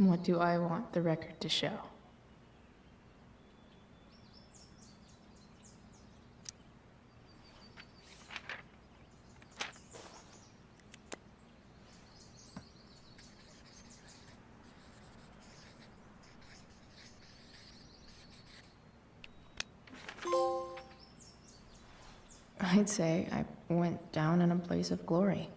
What do I want the record to show? I'd say I went down in a blaze of glory.